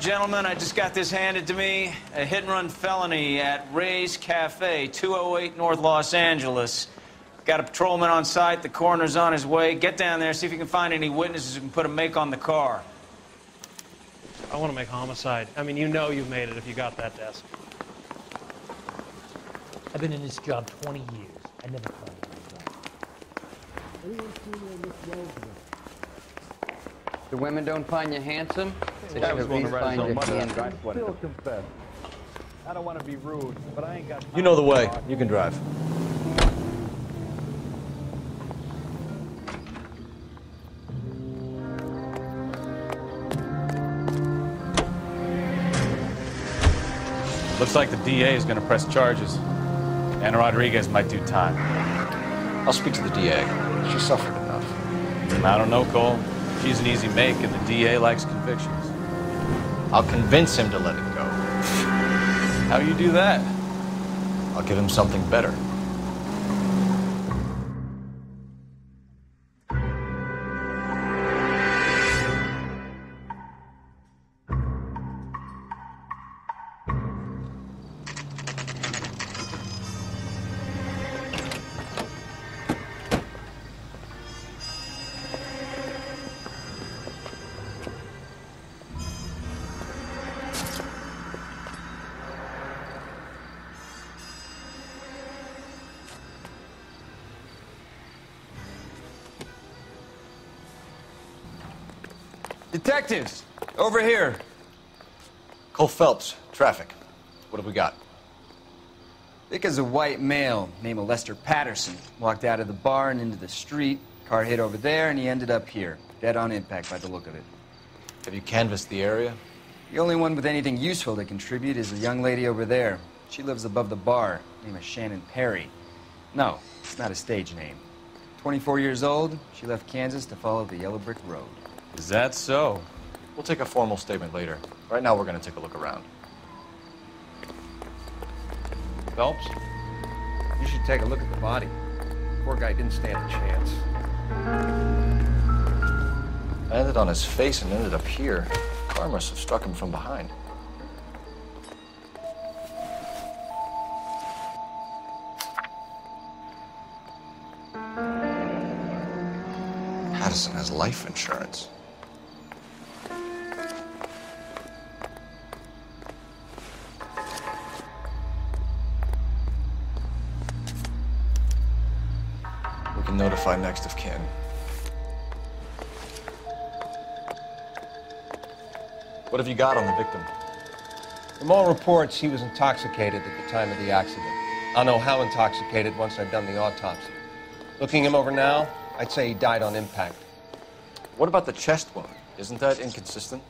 gentlemen, I just got this handed to me. A hit and run felony at Ray's Cafe, 208 North Los Angeles. Got a patrolman on site. The coroner's on his way. Get down there, see if you can find any witnesses who can put a make on the car. I want to make homicide. I mean, you know you've made it if you got that desk. I've been in this job 20 years. I never found anything. The women don't find you handsome? They That should was at least find you handsome. Still confess. I don't want to be rude, but I ain't got. You know the way. You can drive. Looks like the DA is going to press charges. Anna Rodriguez might do time. I'll speak to the DA. She suffered enough. I don't know, Cole. She's an easy make, and the DA likes convictions. I'll convince him to let it go. How you do that? I'll give him something better. Detectives, over here. Cole Phelps, traffic. What have we got? Vic is a white male named Lester Patterson. Walked out of the bar and into the street. Car hit over there, and he ended up here. Dead on impact by the look of it. Have you canvassed the area? The only one with anything useful to contribute is a young lady over there. She lives above the bar. Name is Shannon Perry. No, it's not a stage name. 24 years old, she left Kansas to follow the Yellow Brick Road. Is that so? We'll take a formal statement later. Right now, we're going to take a look around. Phelps? You should take a look at the body. Poor guy didn't stand a chance. Landed on his face and ended up here. Car must have struck him from behind. Patterson has life insurance. Notify next of kin. What have you got on the victim? From all reports, he was intoxicated at the time of the accident. I'll know how intoxicated once I've done the autopsy. Looking him over now, I'd say he died on impact. What about the chest wound? Isn't that inconsistent?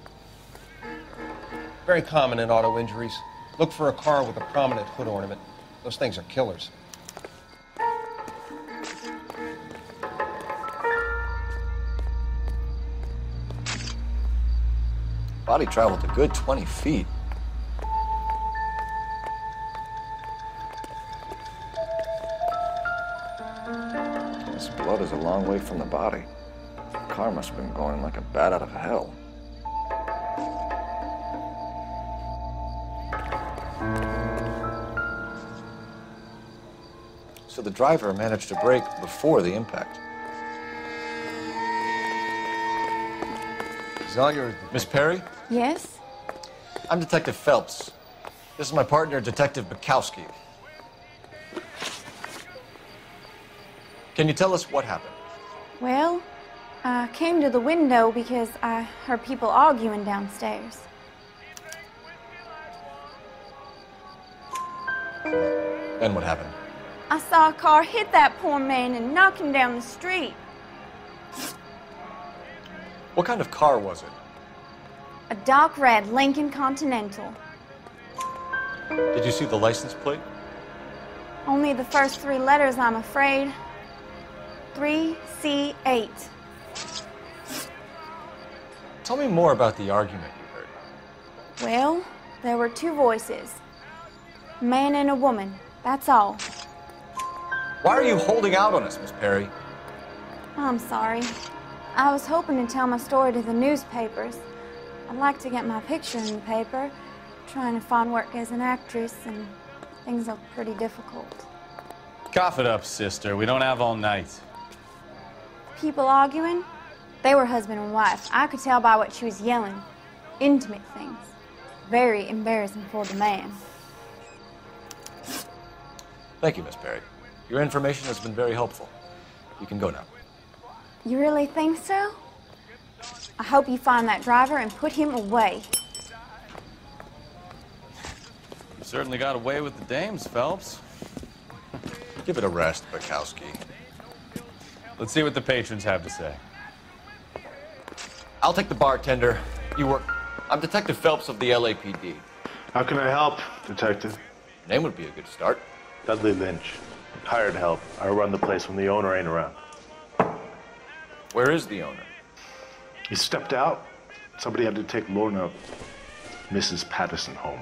Very common in auto injuries. Look for a car with a prominent hood ornament. Those things are killers. The body traveled a good 20 feet. This blood is a long way from the body. The car must have been going like a bat out of hell. So the driver managed to brake before the impact. It's all yours. Miss Perry, Yes? I'm Detective Phelps. This is my partner, Detective Bekowsky. Can you tell us what happened? Well, I came to the window because I heard people arguing downstairs. And what happened? I saw a car hit that poor man and knock him down the street. What kind of car was it? A dark red Lincoln Continental. Did you see the license plate? Only the first three letters, I'm afraid. 3C8. Tell me more about the argument you heard. Well, there were two voices. A man and a woman. That's all. Why are you holding out on us, Miss Perry? I'm sorry. I was hoping to tell my story to the newspapers. I'd like to get my picture in the paper. Trying to find work as an actress, and things are pretty difficult. Cough it up, sister. We don't have all night. People arguing? They were husband and wife. I could tell by what she was yelling. Intimate things. Very embarrassing for the man. Thank you, Miss Perry. Your information has been very helpful. You can go now. You really think so? I hope you find that driver and put him away. You certainly got away with the dames, Phelps. Give it a rest, Bekowsky. Let's see what the patrons have to say. I'll take the bartender. You work. I'm Detective Phelps of the LAPD. How can I help, Detective? Name would be a good start. Dudley Lynch. Hired help. I run the place when the owner ain't around. Where is the owner? He stepped out. Somebody had to take Lorna, Mrs. Patterson, home.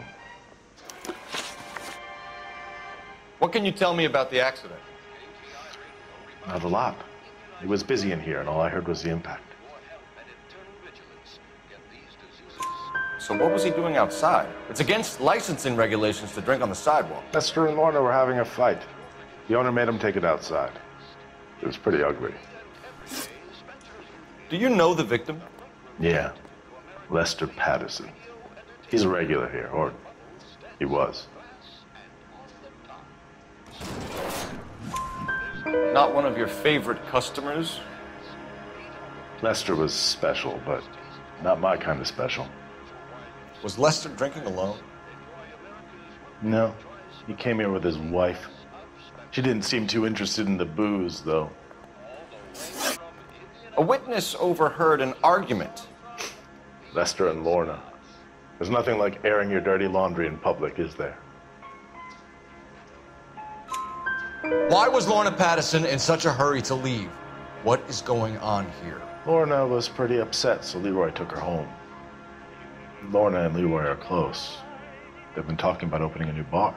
What can you tell me about the accident? Not a lot. He was busy in here, and all I heard was the impact. So what was he doing outside? It's against licensing regulations to drink on the sidewalk. Lester and Lorna were having a fight. The owner made him take it outside. It was pretty ugly. Do you know the victim? Yeah. Lester Patterson. He's a regular here, or he was. Not one of your favorite customers? Lester was special, but not my kind of special. Was Lester drinking alone? No. He came here with his wife. She didn't seem too interested in the booze, though. A witness overheard an argument. Lester and Lorna. There's nothing like airing your dirty laundry in public, is there? Why was Lorna Patterson in such a hurry to leave? What is going on here? Lorna was pretty upset, so Leroy took her home. Lorna and Leroy are close. They've been talking about opening a new bar.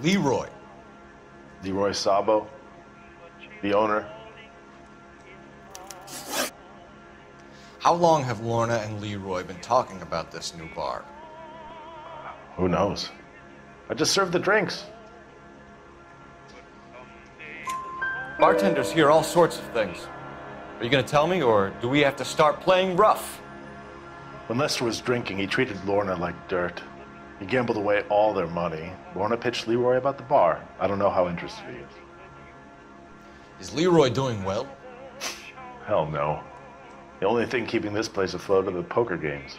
Leroy. Leroy Sabo, the owner. How long have Lorna and Leroy been talking about this new bar? Who knows? I just served the drinks. Bartenders hear all sorts of things. Are you going to tell me, or do we have to start playing rough? When Lester was drinking, he treated Lorna like dirt. He gambled away all their money. Lorna pitched Leroy about the bar. I don't know how interested he is. Is Leroy doing well? Hell no. The only thing keeping this place afloat are the poker games.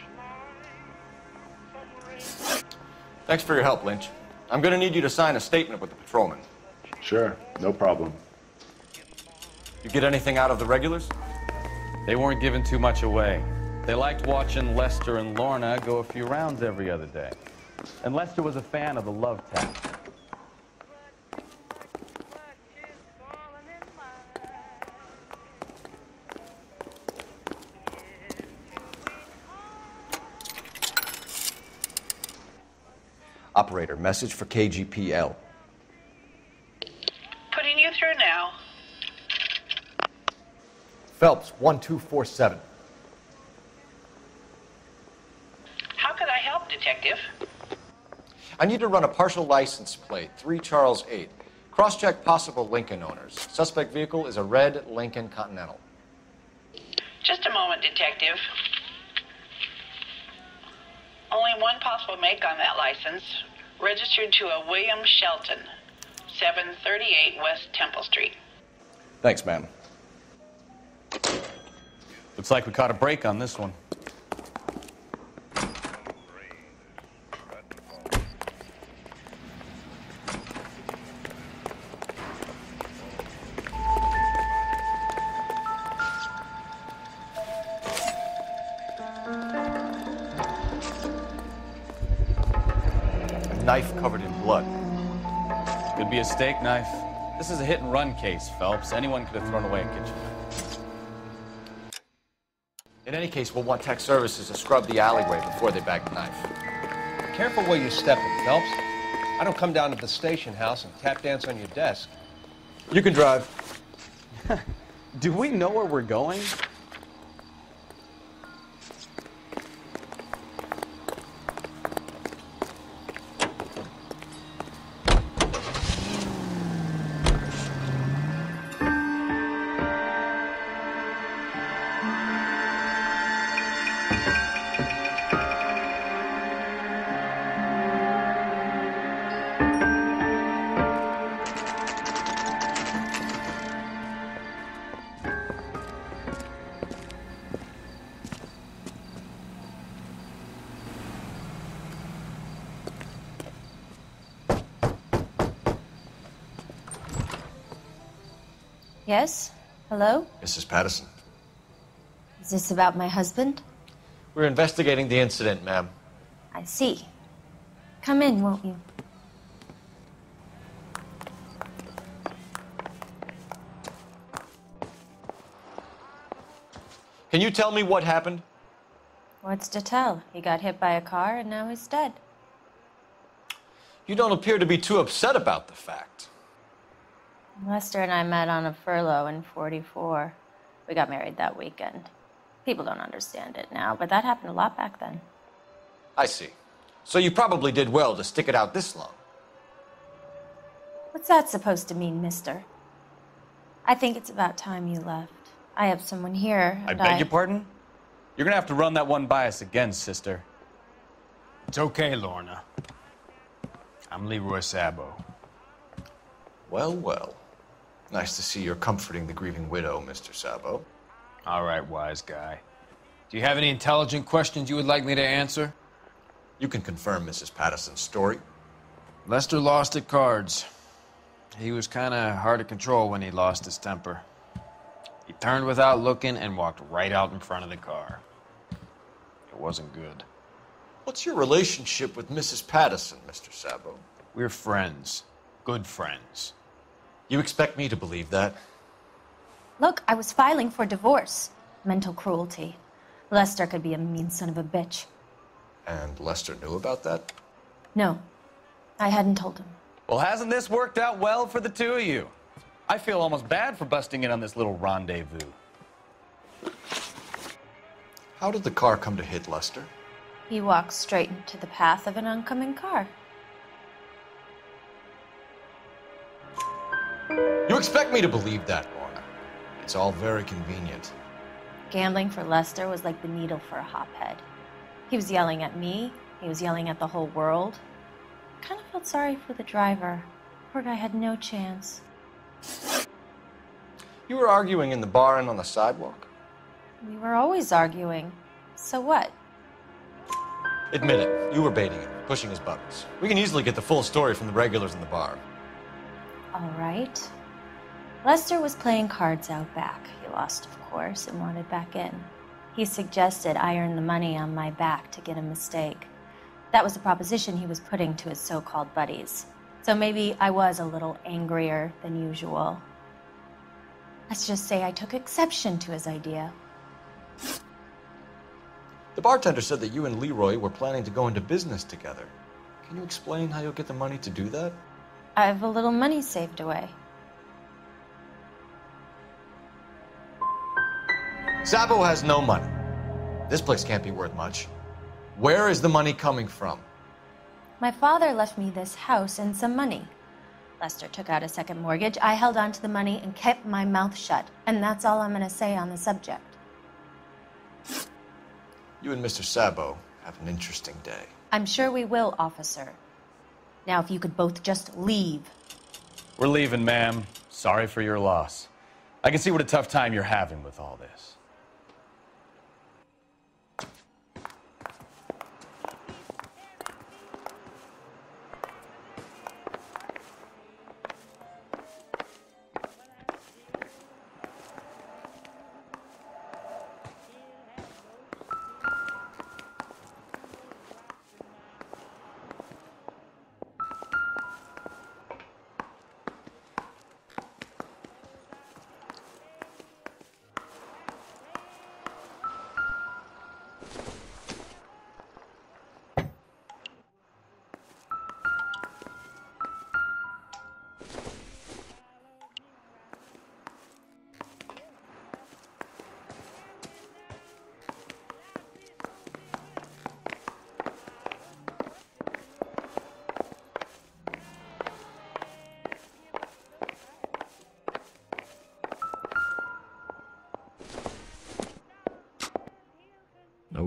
Thanks for your help, Lynch. I'm going to need you to sign a statement with the patrolman. Sure, no problem. You get anything out of the regulars? They weren't giving too much away. They liked watching Lester and Lorna go a few rounds every other day. And Lester was a fan of the love tap. Operator, message for KGPL. Putting you through now. Phelps, 1247. How could I help, Detective? I need to run a partial license plate, 3 Charles 8. Cross check possible Lincoln owners. Suspect vehicle is a red Lincoln Continental. Just a moment, Detective. Only one possible make on that license. Registered to a William Shelton, 738 West Temple Street. Thanks, ma'am. Looks like we caught a break on this one. Knife covered in blood. Could be a steak knife. This is a hit and run case, Phelps. Anyone could have thrown away a kitchen knife. In any case, we'll want tech services to scrub the alleyway before they bag the knife. Careful where you're stepping, Phelps. I don't come down to the station house and tap dance on your desk. You can drive. Do we know where we're going? Yes? Hello? Mrs. Patterson. Is this about my husband? We're investigating the incident, ma'am. I see. Come in, won't you? Can you tell me what happened? What's to tell? He got hit by a car and now he's dead. You don't appear to be too upset about the fact. Lester and I met on a furlough in 44. We got married that weekend. People don't understand it now, but that happened a lot back then. I see. So you probably did well to stick it out this long. What's that supposed to mean, mister? I think it's about time you left. I have someone here. I and beg your pardon? You're gonna have to run that one by us again, sister. It's okay, Lorna. I'm Leroy Sabo. Well, well. Nice to see you're comforting the grieving widow, Mr. Sabo. All right, wise guy. Do you have any intelligent questions you would like me to answer? You can confirm Mrs. Patterson's story. Lester lost at cards. He was kind of hard to control when he lost his temper. He turned without looking and walked right out in front of the car. It wasn't good. What's your relationship with Mrs. Patterson, Mr. Sabo? We're friends. Good friends. You expect me to believe that? Look, I was filing for divorce. Mental cruelty. Lester could be a mean son of a bitch. And Lester knew about that? No, I hadn't told him. Well, hasn't this worked out well for the two of you? I feel almost bad for busting in on this little rendezvous. How did the car come to hit Lester? He walked straight into the path of an oncoming car. You expect me to believe that, Lorna? It's all very convenient. Gambling for Lester was like the needle for a hophead. He was yelling at me, he was yelling at the whole world. I kind of felt sorry for the driver. Poor guy had no chance. You were arguing in the bar and on the sidewalk? We were always arguing. So what? Admit it, you were baiting him, pushing his buttons. We can easily get the full story from the regulars in the bar. All right. Lester was playing cards out back. He lost, of course, and wanted back in. He suggested I earn the money on my back to get a mistake. That was a proposition he was putting to his so called buddies. So maybe I was a little angrier than usual. Let's just say I took exception to his idea. The bartender said that you and Leroy were planning to go into business together. Can you explain how you'll get the money to do that? I have a little money saved away. Sabo has no money. This place can't be worth much. Where is the money coming from? My father left me this house and some money. Lester took out a second mortgage. I held on to the money and kept my mouth shut. And that's all I'm going to say on the subject. You and Mr. Sabo have an interesting day. I'm sure we will, officer. Now, if you could both just leave. We're leaving, ma'am. Sorry for your loss. I can see what a tough time you're having with all this.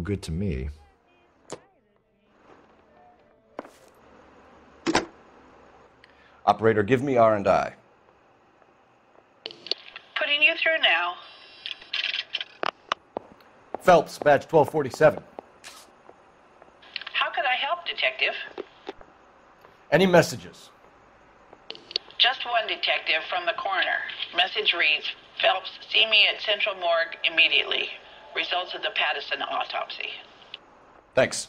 No good to me. Operator, give me R and I. Putting you through now. Phelps, badge 1247. How could I help, Detective? Any messages? Just one detective from the coroner. Message reads Phelps, see me at Central Morgue immediately. Results of the Patterson autopsy. Thanks.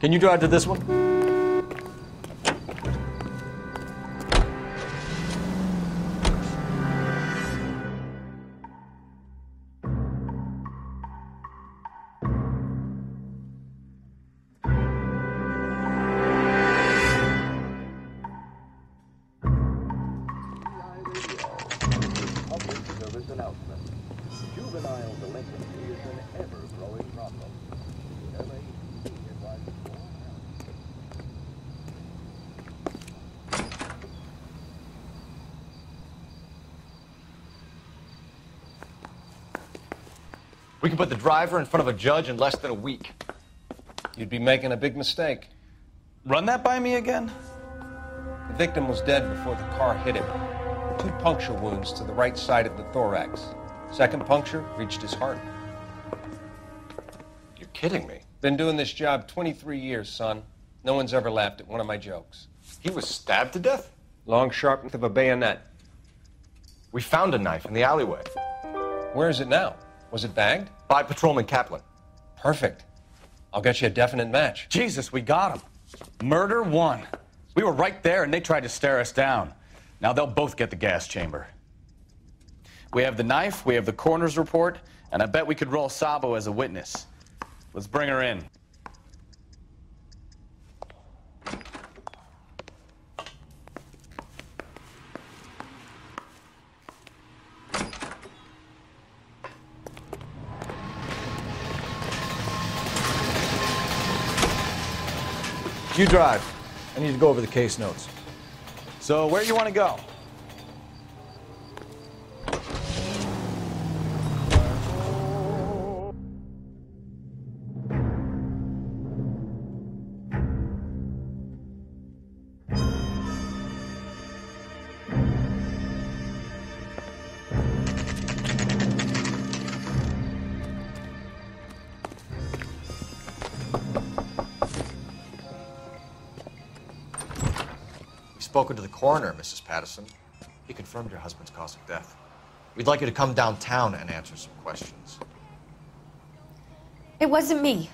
Can you drive to this one? Juvenile delinquency is an ever-growing problem. We can put the driver in front of a judge in less than a week. You'd be making a big mistake. Run that by me again? The victim was dead before the car hit him. Two puncture wounds to the right side of the thorax. Second puncture reached his heart. You're kidding me. Been doing this job 23 years, son. No one's ever laughed at one of my jokes. He was stabbed to death? Long sharp of a bayonet. We found a knife in the alleyway. Where is it now? Was it bagged? By Patrolman Kaplan. Perfect. I'll get you a definite match. Jesus, we got him. Murder one. We were right there and they tried to stare us down. Now they'll both get the gas chamber. We have the knife, we have the coroner's report, and I bet we could roll Sabo as a witness. Let's bring her in. You drive. I need to go over the case notes. So, where do you want to go? Coroner, Mrs. Patterson. He confirmed your husband's cause of death. We'd like you to come downtown and answer some questions. It wasn't me.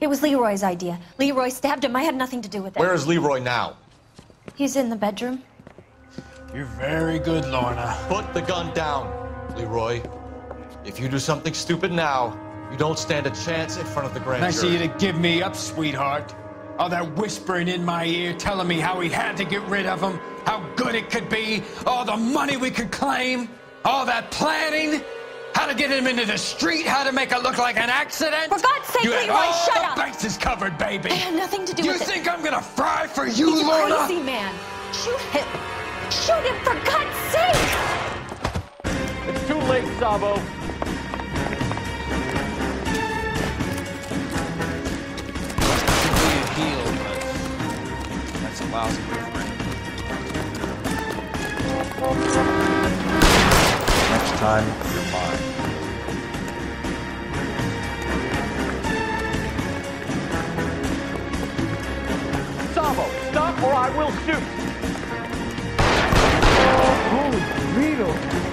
It was Leroy's idea. Leroy stabbed him. I had nothing to do with it. Where is Leroy now? He's in the bedroom. You're very good, Lorna. Put the gun down, Leroy. If you do something stupid now, you don't stand a chance in front of the grand Nice of jury. you to give me up, sweetheart. All that whispering in my ear telling me how we had to get rid of him, how good it could be, all the money we could claim, all that planning, how to get him into the street, how to make it look like an accident. For God's sake, you had Leroy, all shut the up. bases covered, baby. I had nothing to do you with it. You think I'm gonna fry for you, He's a Lorna? crazy man. Shoot him. Shoot him for God's sake. It's too late, Sabo. That's a lousy blueprint. Next time, you're mine. Sabo, stop or I will shoot. Oh, Holy Vito.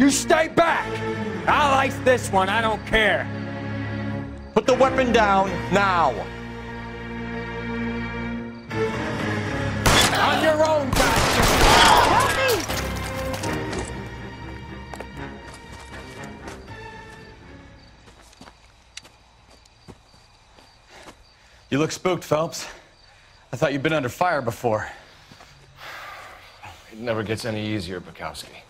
You stay back. I'll ice this one. I don't care. Put the weapon down now. On your own, bastard. You look spooked, Phelps. I thought you'd been under fire before. It never gets any easier, Bekowsky.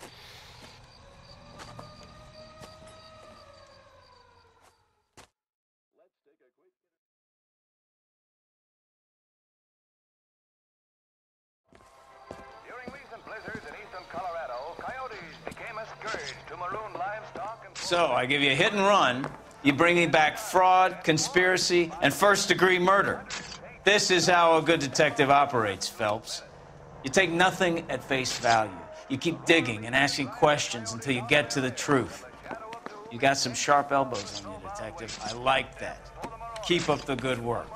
So, I give you a hit and run. You bring me back fraud, conspiracy, and first degree murder. This is how a good detective operates, Phelps. You take nothing at face value. You keep digging and asking questions until you get to the truth. You got some sharp elbows on you, detective. I like that. Keep up the good work.